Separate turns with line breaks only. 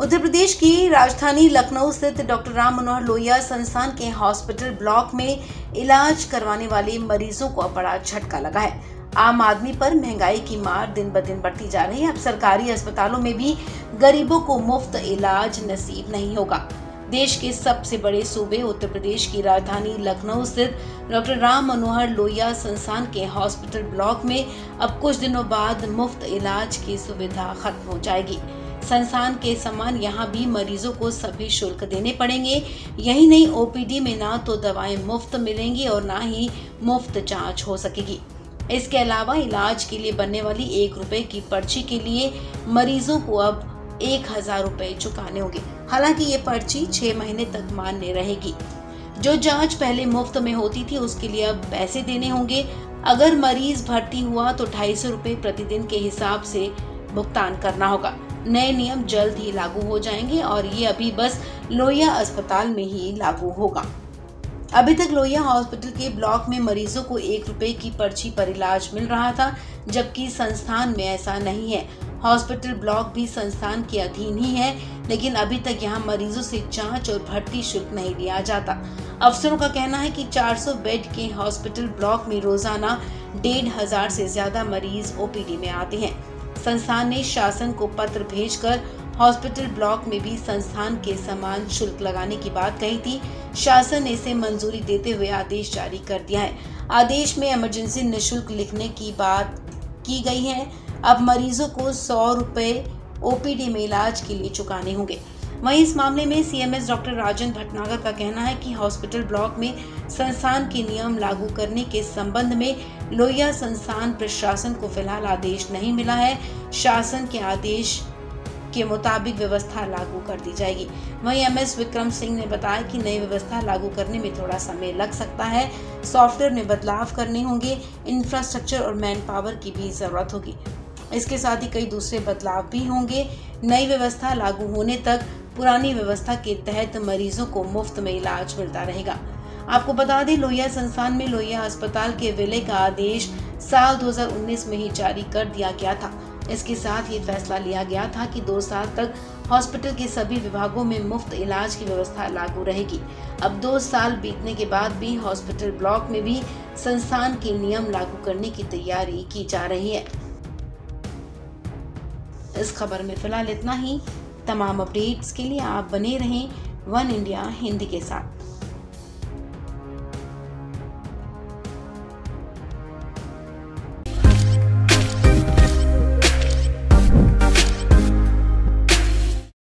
उत्तर प्रदेश की राजधानी लखनऊ स्थित डॉक्टर राम मनोहर लोहिया संस्थान के हॉस्पिटल ब्लॉक में इलाज करवाने वाले मरीजों को बड़ा झटका लगा है। आम आदमी पर महँगाई की मार दिन ब दिन बढ़ती जा रही है। अब सरकारी अस्पतालों में भी गरीबों को मुफ़्त इलाज नसीब नहीं होगा। देश के सबसे बड़े सूबे उत्तर प्रदेश की राजधानी लखनऊ स्थित डॉक्टर राम मनोहर लोहिया संस्थान के हॉस्पिटल ब्लॉक में अब कुछ दिनों बाद मुफ़्त इलाज की सुविधा खत्म हो जाएगी। संस्थान के समान यहाँ भी मरीजों को सभी शुल्क देने पड़ेंगे। यही नहीं, ओपीडी में ना तो दवाएँ मुफ़्त मिलेंगी और ना ही मुफ़्त जाँच हो सकेगी। इसके अलावा इलाज के लिए बनने वाली एक रुपए की पर्ची के लिए मरीजों को अब एक हज़ार रुपए चुकाने होंगे। हालाँकि ये पर्ची छह महीने तक मान्य रहेगी। जो जाँच पहले मुफ़्त में होती थी, उसके लिए अब पैसे देने होंगे। अगर मरीज़ भर्ती हुआ तो ढाई सौ रूपए प्रतिदिन के हिसाब से भुगतान करना होगा। नए नियम जल्द ही लागू हो जाएँगे और ये अभी बस लोहिया अस्पताल में ही लागू होगा। अभी तक लोहिया हॉस्पिटल के ब्लॉक में मरीजों को एक रुपए की पर्ची पर इलाज मिल रहा था, जबकि संस्थान में ऐसा नहीं है। हॉस्पिटल ब्लॉक भी संस्थान के अधीन ही है, लेकिन अभी तक यहाँ मरीजों से जाँच और भर्ती शुल्क नहीं लिया जाता। अफसरों का कहना है कि 400 बेड के हॉस्पिटल ब्लॉक में रोज़ाना डेढ़ हज़ार से ज़्यादा मरीज़ ओपीडी में आते हैं। संस्थान ने शासन को पत्र भेजकर हॉस्पिटल ब्लॉक में भी संस्थान के समान शुल्क लगाने की बात कही थी। शासन ने इसे मंजूरी देते हुए आदेश जारी कर दिया है। आदेश में इमरजेंसी निःशुल्क लिखने की बात की गई है। अब मरीजों को सौ रुपए ओपीडी में इलाज के लिए चुकाने होंगे। वहीं इस मामले में सीएमएस डॉक्टर राजन भटनागर का कहना है कि हॉस्पिटल ब्लॉक में संस्थान के नियम लागू करने के संबंध में लोहिया संस्थान प्रशासन को फ़िलहाल आदेश नहीं मिला है। शासन के आदेश के मुताबिक व्यवस्था लागू कर दी जाएगी। वहीं एम एस विक्रम सिंह ने बताया कि नई व्यवस्था लागू करने में थोड़ा समय लग सकता है। सॉफ्टवेयर में बदलाव करने होंगे। इंफ्रास्ट्रक्चर और मैन पावर की भी ज़रूरत होगी। इसके साथ ही कई दूसरे बदलाव भी होंगे। नई व्यवस्था लागू होने तक पुरानी व्यवस्था के तहत मरीजों को मुफ़्त में इलाज मिलता रहेगा। आपको बता दें, लोहिया संस्थान में लोहिया अस्पताल के विलय का आदेश साल 2019 में ही जारी कर दिया गया था। इसके साथ ये फैसला लिया गया था कि दो साल तक हॉस्पिटल के सभी विभागों में मुफ़्त इलाज की व्यवस्था लागू रहेगी। अब दो साल बीतने के बाद भी हॉस्पिटल ब्लॉक में भी संस्थान के नियम लागू करने की तैयारी की जा रही है। इस खबर में फ़िलहाल इतना ही। तमाम अपडेट्स के लिए आप बने रहें वन इंडिया हिंदी के साथ।